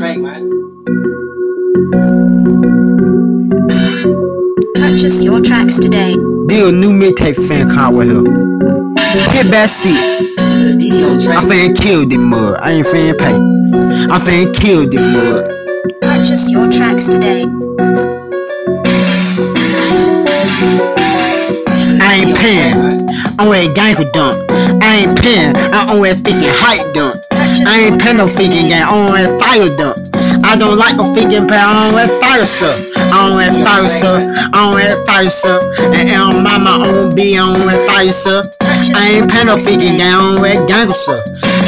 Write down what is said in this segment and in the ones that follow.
Trey, man. Purchase your tracks today. Bill new mixtape fan car here. Hit back seat. The D. I fan kill them mud. I ain't fan pay. I fan kill them mud. Purchase your tracks today. I ain't paying. I'm wearing gankle dump. I ain't paying. I own that freaking height dump. Ain't paying no. I own that fire dump. I don't like no freaking pay. I don't that fire stuff. I don't that fire stuff. I don't that fire stuff. And on mama own B, I own that fire stuff. I ain't paying no freaking game. I own that gankle stuff.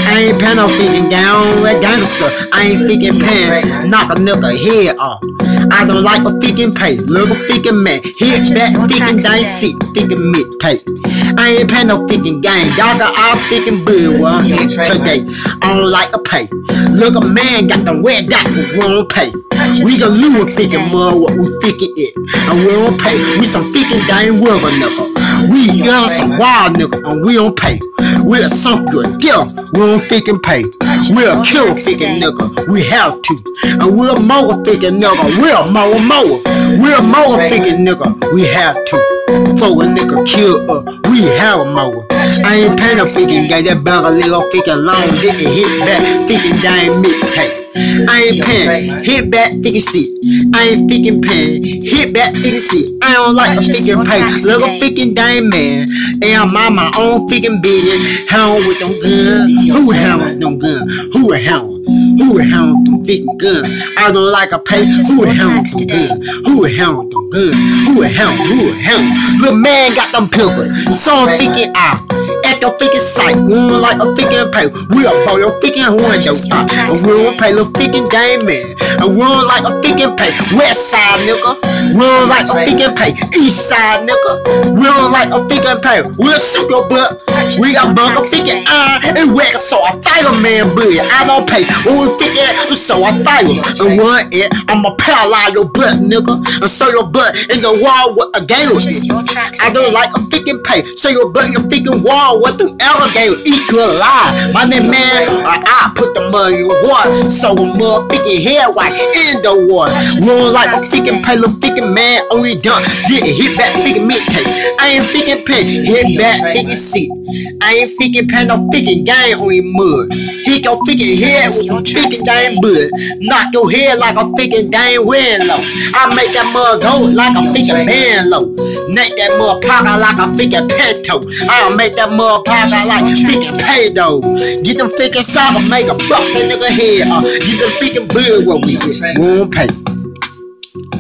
I ain't paying no freaking game. I own that gankle stuff. I ain't freaking paying. Knock a nigga head off. Uh. I don't like a freaking pay. Little freaking man. Hit back freaking dang seat. Freaking mid-tape. I ain't paying no freaking game. Y'all got all freaking well hit today. I don't like a pay. Look, a man got the red dot, but we don't pay. We gon' lose a freaking mud what we freaking it. And we don't pay. We some freaking rubber nigga. We got some wild nigga and we don't pay. We'll sunk good, yeah, we don't freaking pay. We a kill freaking nigga, we have to. And mow a freaking nigga, we'll mow a mower. We'll mow a freaking nigga, we have to. For a nigga kill us, we have a mower. I ain't paying no freaking got that a little freaking long, didn't hit back, freaking dang mixtape. I ain't paying. Hit back, freaking shit. I ain't freaking paying. Hit back, freaking shit. I don't like a freaking pay. Little freaking dime man. And I'm on my own freaking business. Hell with them gun. Who the hell with them gun? Who the hell? Who the hell with them freaking gun? I don't like a pay. Who the hell with them gun? Who the hell with them gun? Who the hell? Who the hell? Little man got them pilgrims. So I'm thinking out at your freaking sight. We don't like a freaking pay. We up on your freaking window. Uh, and we don't pay little freaking game man. And we don't like a freaking pay. West side nigga. We don't like a freaking pay. East side nigga. We don't like a freaking pay. We'll shoot your butt. We a freaking iron and whack so I fight a man blood. I don't pay. When we freaking so I fight him. And one it, I'ma paralyze your butt nigga. And sew your butt in the wall with a gale. Purchase your tracks I don't like a freaking pay. So your butt in your freaking wall with them alligator equal lie. My name man, I put the mud in water. So a motherfucking head white in the water. Don't like a freaking pay, freaking man only done. Get hit back freaking mixtape. I ain't freaking pay, hit back freaking seat. I ain't freaking pay no freaking game on your mud. Hit your freaking head with your freaking dang bud. Knock your head like a freaking dang wind low. I make that mud go like a freaking band low. Make that mud pocket like a freaking pinto. I'll make that mud pocket like freaking paydo. Get them freaking soccer, make a buck that nigga head. Uh, get them freaking bud what we get. We won't pay.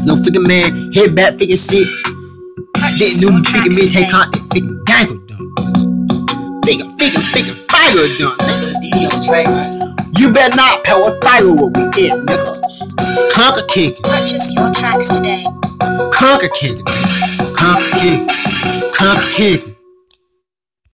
No freaking man, head back freaking shit. Get Purchase new your freaking tracks me take today. content freaking dangle done. Freaking freaking freaking fire done. nigga. The D on Trey, man. You better not pay with fire what we get, nigga. Conquer king, Purchase your tracks today. Conquer king, conquer king, conquer king.